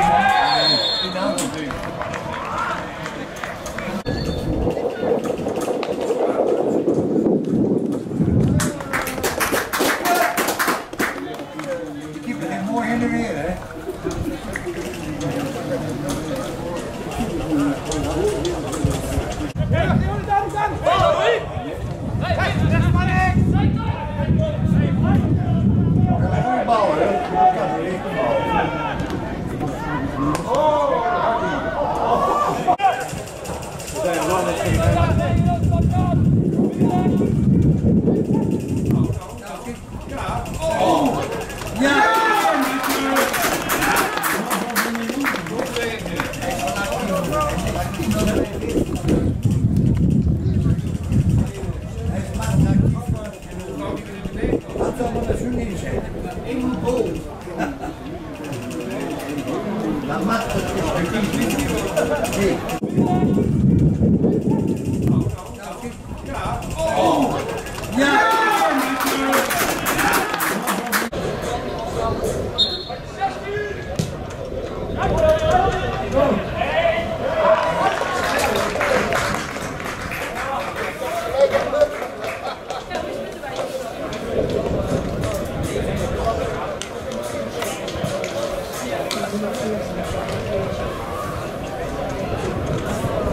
Keep eh? Goede dan naar jullie zijn. Ik bol. Dat mag Ja. Oh. Ja. Ja. すみません。